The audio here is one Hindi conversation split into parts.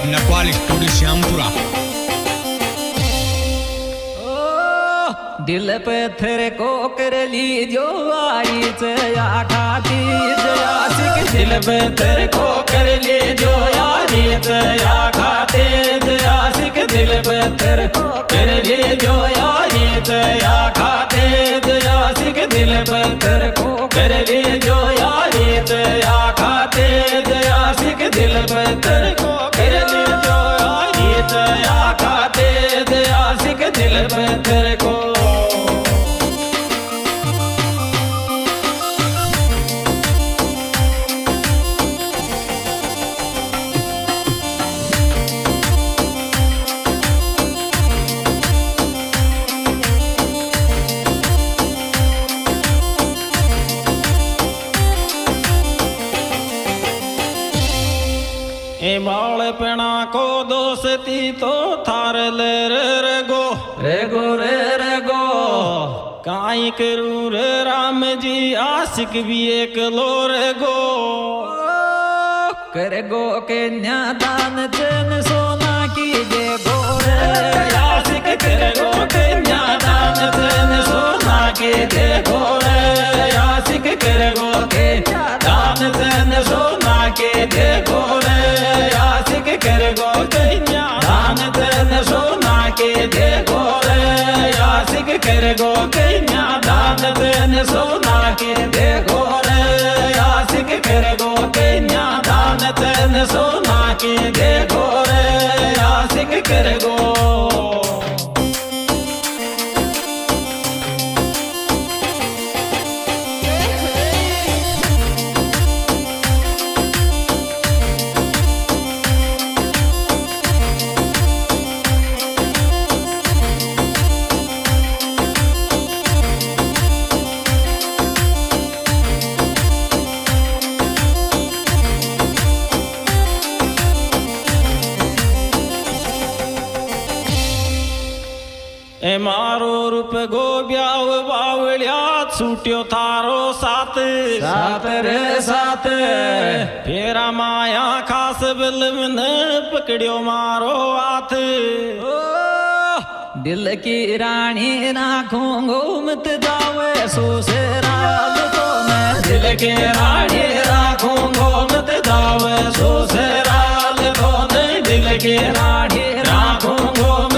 मालिक नपालिक टोडी श्यामपुरा दिल पे थेरे को कर ली जो आई आखा दी आशिक दिल पे थेरे को कर ली जो यारी आखा दे आशिक दिल पे थेरे को कर ली जो यारी आखा दे आशिक दिल पे थेरे को कर ली जो यारी आखा दे आशिक दिल पे तेरे को दिल पत्थर को। ए बाळपणा को दोस्ती तो थार ले काई करू रे राम जी आशिक भी एक लोर गो। कर गो के दान चैन सोना की जे गो रे आशिक कर गो के दान चैन सोना के जे गो आशिक कर गो के दान चैन सोना के जे गो रे आशिक कर गो के दान चैन सोना के जे गो आशिक कर गो के दान चैन सोना के देखो रे, आशिक कर गो कन्या दान। चैन सोना के देखो रे, आशिक कर गो गो ब्याव बावळ्या छुट्यो थारो साथ सात रे सात. फेरा माया खास बिलवन पकड़ियो मारो हाथ. दिल की रानी नाखों घूमत जावे सुसराल तो मैं दिल के रानी राखूं घूमत जावे सुसराल धोने दिल के रानी राखूं घूमत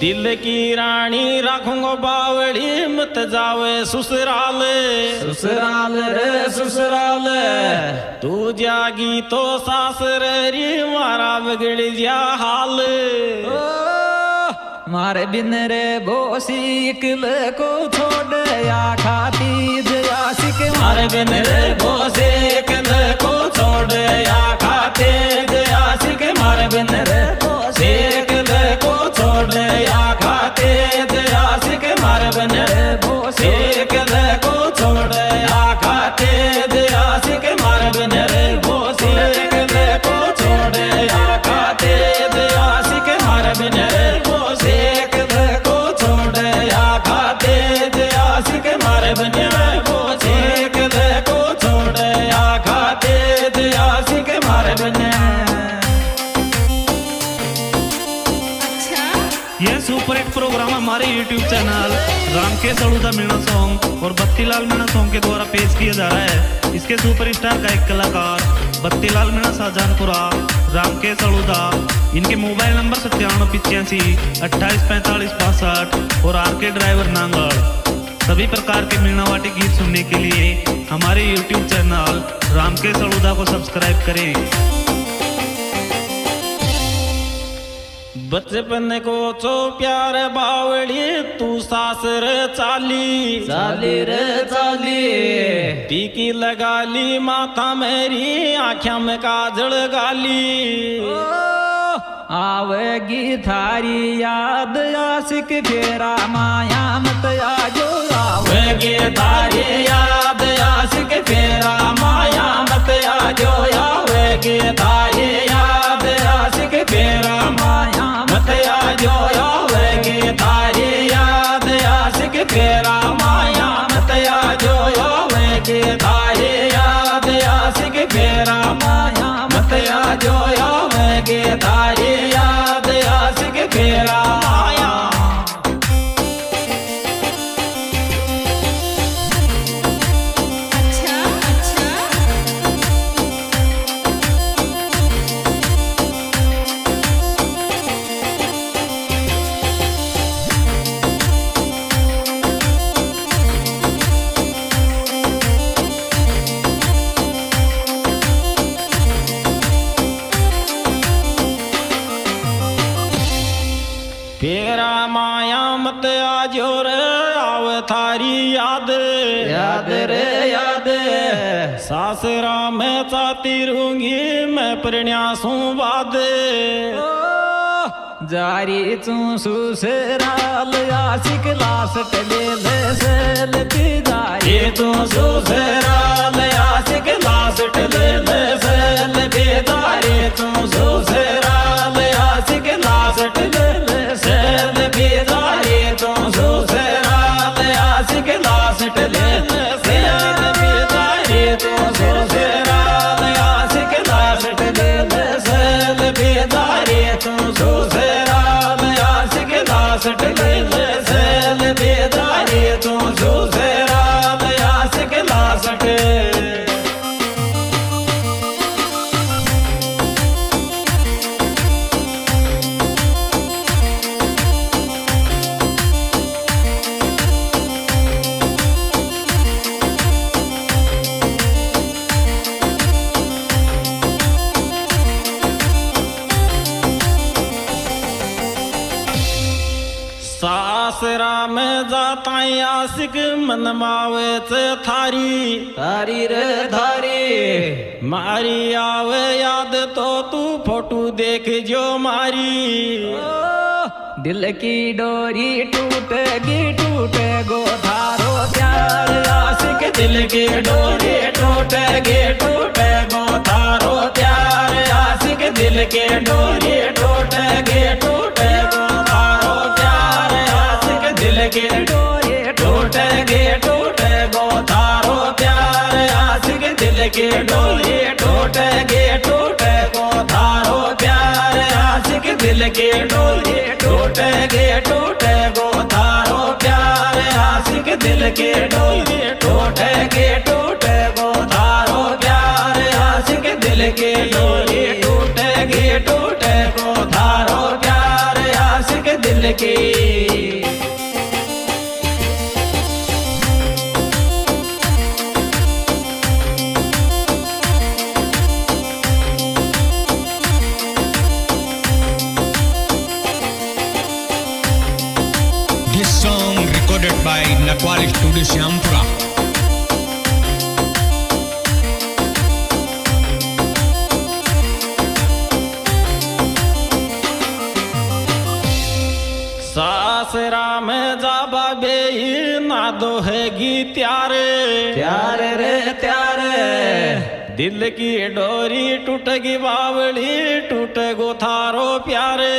दिल की रानी राखूंगो बावड़ी मत जावे ससुराल। ससुराल रे ससुराल। तू जागी तो सास री मारा बिगड़ जा हाल। मारे बिन रे बोसी इकल को छोड़ या खाती जया सिक मारे बिन रे बोसे चैनल राम के सड़ूदा मीणा सॉन्ग और बत्तीलाल मीणा सॉन्ग के द्वारा पेश किया जा रहा है। इसके सुपर स्टार एक कलाकार, बत्तीलाल मीणा शाहजहानपुरा राम के सड़ूदा इनके मोबाइल नंबर सत्तानवे, पिचासी, अट्ठाईस, पैंतालीस, बासठ और आर के ड्राइवर नांगड़ सभी प्रकार के मीणावाटी गीत सुनने के लिए हमारे यूट्यूब चैनल राम के सड़ुदा को सब्सक्राइब करें। बचपन को चो प्यार बावड़ी तू सासर चाली। चाली रे चाली। टीकी लगा ली माथा मेरी आख्या में काजल गाली। आवेगी थारी याद आशिक फेरा माया मत आजो। आवेगी थारी याद मत जो योगे सासरा मैं चाती रहूँगी मैं प्रण्यासू बाद जारी तू सुसराल आशिक लास टले ले सेल जारी। तू सुसराल आशिक लास टले ले सेल बेदारी तू सुसराल आशिक लास टले आशिक मन मावे थारी। तारी रे धारी मारी आवे याद तो तू फ़ोटो देख जो मारी। दिल की डोरी टूटेगी टूटे गो धारो प्यार। आशिक दिल की डोरी टूटेगी टूटे गो थारो प्यार। आशिक दिल के डोरी टूटेगी टूटे आशिक डोले टूटे गे टूटे गो थारो प्यार आशिक दिल के डोले टूटे गे टूटे गो थारो प्यार आशिक दिल के डोले टूटे गे टूटे गो थारो प्यार आशिक दिल की। By Nakwal Studio Syampura. सासरा में जाबा बे ना दो है गीत त्यारे प्यार रे प्यार दिल की डोरी टूटेगी बावली टूटे गो थारो प्यारे।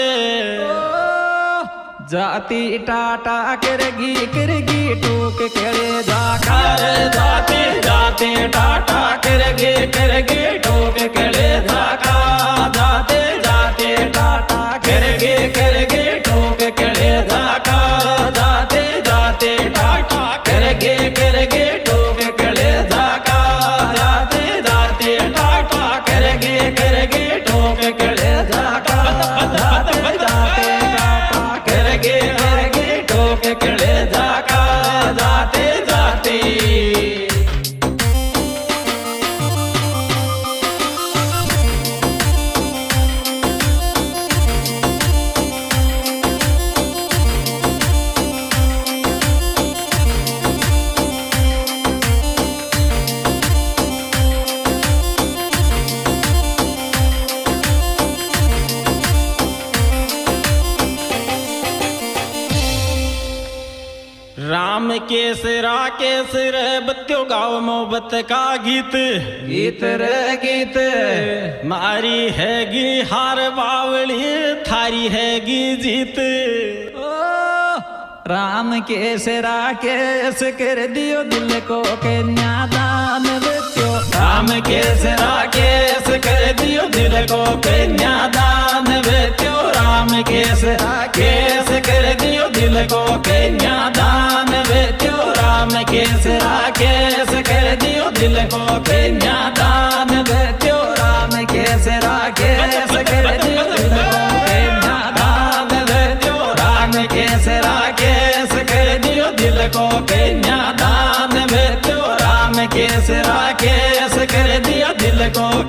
जाती टाटा करगी करगी टूक करे जाकर। कर जाति, जाते टाटा करगे करगे टूक करे धाका जाते जाते टाटा करगे करगे सिरा के सिर बत्तियों गाओ मोहब्बत का गीत। गीत रे गीत। मारी हैगी हार बावली थारी हैगी जीत। ओ राम के सिरा केस कर दियो दिल को कन्यादान बच्चों। राम के सिरा केस कर दियो दिल को कन्यादान बेत्यो राम के सिरा केस कर दियो दिल को कन्यादान राम सिरा केस कर दियो दिल को कन्यादान बेत्यो राम के सिरा केस कर दियो दिल को कन्यादान बेत्यो राम के सिरा केस कर दियो दिल को कन्यादान बेत्यो राम के सिरा केस कर दियो दिल को कन्या